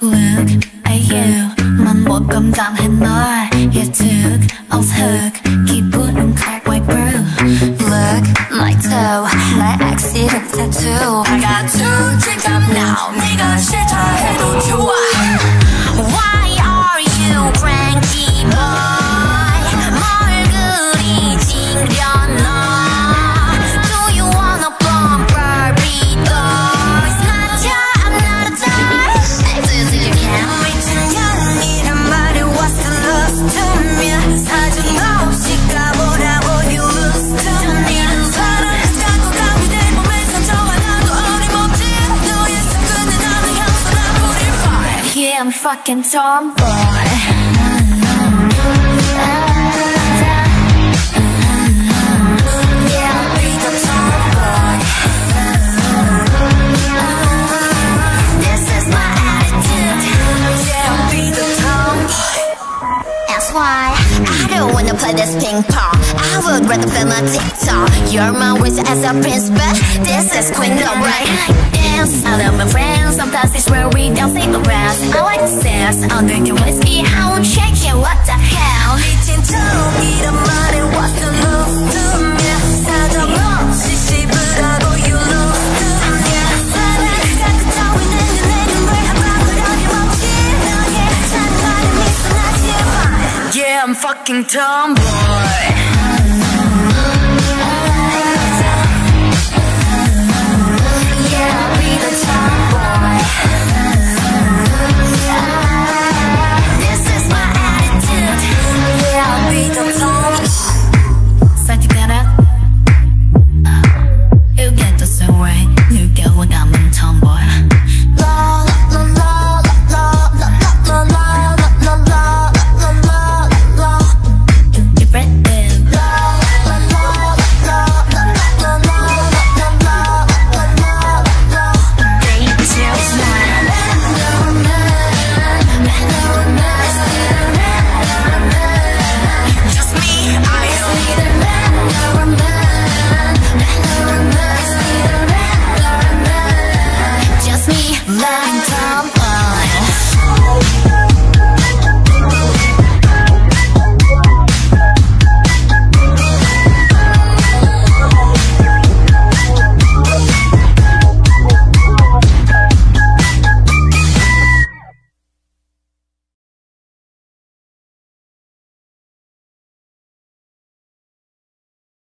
Look at you 만못 감당해 널 You took off hook 기분은 cold white brew Look my toe 날 accident tattoo I got two drinks up now 네가 싫다 해도 좋아 fucking tomboy play this ping pong. I would rather play my TikTok. You're my wish as a prince, but this is queendom, right? Dance, I love my friends. Sometimes it's where we don't say the rest. I like the sex under your whiskey. I won't check it. What the hell? Yeah, I'm fucking tomboy.